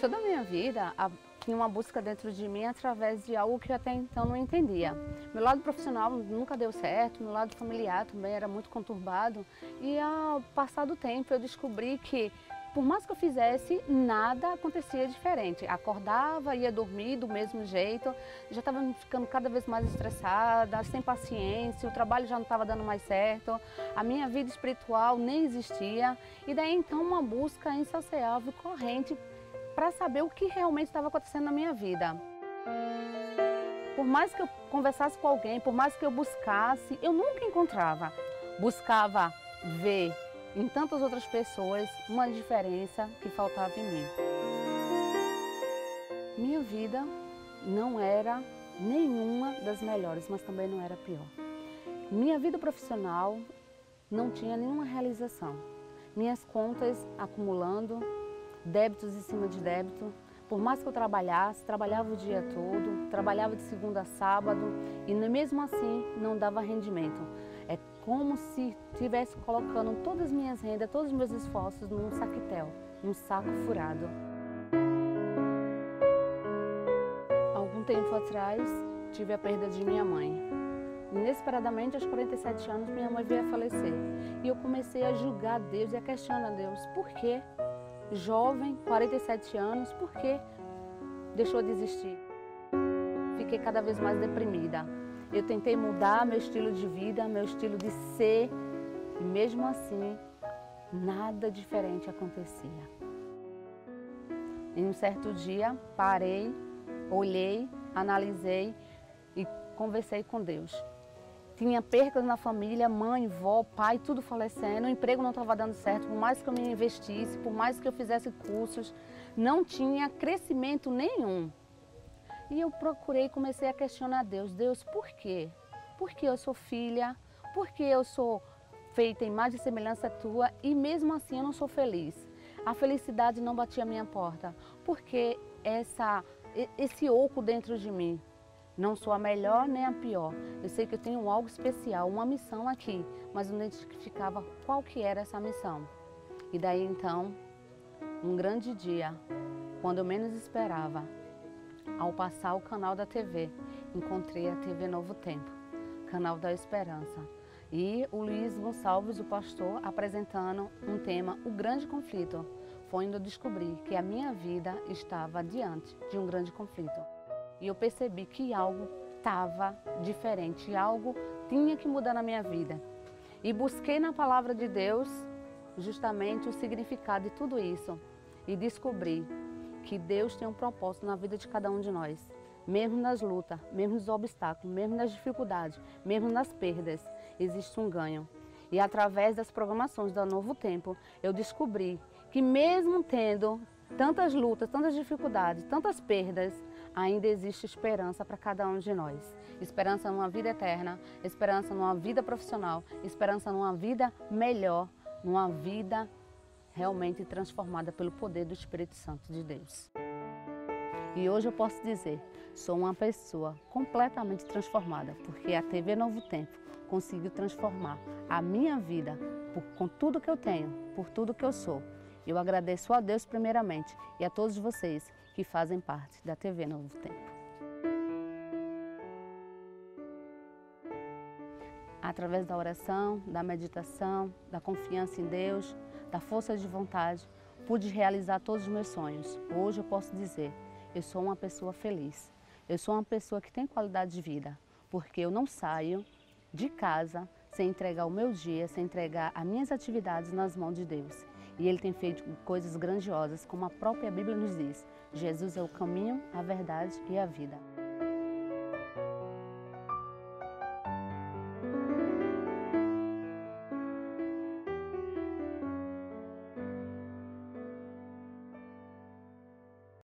Toda a minha vida tinha uma busca dentro de mim através de algo que eu até então não entendia. Meu lado profissional nunca deu certo, meu lado familiar também era muito conturbado e ao passar do tempo eu descobri que por mais que eu fizesse, nada acontecia diferente. Acordava, ia dormir do mesmo jeito, já estava ficando cada vez mais estressada, sem paciência, o trabalho já não estava dando mais certo, a minha vida espiritual nem existia. E daí então uma busca insaciável, corrente, para saber o que realmente estava acontecendo na minha vida. Por mais que eu conversasse com alguém, por mais que eu buscasse, eu nunca encontrava. Buscava ver em tantas outras pessoas uma diferença que faltava em mim. Minha vida não era nenhuma das melhores, mas também não era pior. Minha vida profissional não tinha nenhuma realização. Minhas contas acumulando, débitos em cima de débito. Por mais que eu trabalhasse, trabalhava o dia todo, trabalhava de segunda a sábado e mesmo assim não dava rendimento como se estivesse colocando todas as minhas rendas, todos os meus esforços num saquetel, num saco furado. Algum tempo atrás, tive a perda de minha mãe. Inesperadamente, aos 47 anos, minha mãe veio a falecer. E eu comecei a julgar Deus e a questionar Deus. Por quê? Jovem, 47 anos, por que deixou de existir? Fiquei cada vez mais deprimida. Eu tentei mudar meu estilo de vida, meu estilo de ser, e mesmo assim, nada diferente acontecia. Em um certo dia, parei, olhei, analisei e conversei com Deus. Tinha percas na família, mãe, vó, pai, tudo falecendo, o emprego não estava dando certo, por mais que eu me investisse, por mais que eu fizesse cursos, não tinha crescimento nenhum. E eu procurei comecei a questionar Deus. Deus, por quê? Por que eu sou filha? Por que eu sou feita em imagem e semelhança tua e mesmo assim eu não sou feliz? A felicidade não batia a minha porta. Por que essa, esse oco dentro de mim? Não sou a melhor nem a pior. Eu sei que eu tenho algo especial, uma missão aqui, mas não identificava qual que era essa missão. E daí então, um grande dia, quando eu menos esperava, ao passar o canal da TV, encontrei a TV Novo Tempo, canal da Esperança. E o Luiz Gonçalves, o pastor, apresentando um tema, o grande conflito. Foi onde eu descobri que a minha vida estava diante de um grande conflito. E eu percebi que algo estava diferente, algo tinha que mudar na minha vida. E busquei na palavra de Deus justamente o significado de tudo isso. E descobri que Deus tem um propósito na vida de cada um de nós. Mesmo nas lutas, mesmo nos obstáculos, mesmo nas dificuldades, mesmo nas perdas, existe um ganho. E através das programações da Novo Tempo, eu descobri que mesmo tendo tantas lutas, tantas dificuldades, tantas perdas, ainda existe esperança para cada um de nós. Esperança numa vida eterna, esperança numa vida profissional, esperança numa vida melhor, numa vida realmente transformada pelo poder do Espírito Santo de Deus. E hoje eu posso dizer, sou uma pessoa completamente transformada, porque a TV Novo Tempo conseguiu transformar a minha vida por, com tudo que eu tenho, por tudo que eu sou. Eu agradeço a Deus primeiramente e a todos vocês que fazem parte da TV Novo Tempo. Através da oração, da meditação, da confiança em Deus, da força de vontade, pude realizar todos os meus sonhos. Hoje eu posso dizer, eu sou uma pessoa feliz. Eu sou uma pessoa que tem qualidade de vida, porque eu não saio de casa sem entregar o meu dia, sem entregar as minhas atividades nas mãos de Deus. E Ele tem feito coisas grandiosas, como a própria Bíblia nos diz. Jesus é o caminho, a verdade e a vida.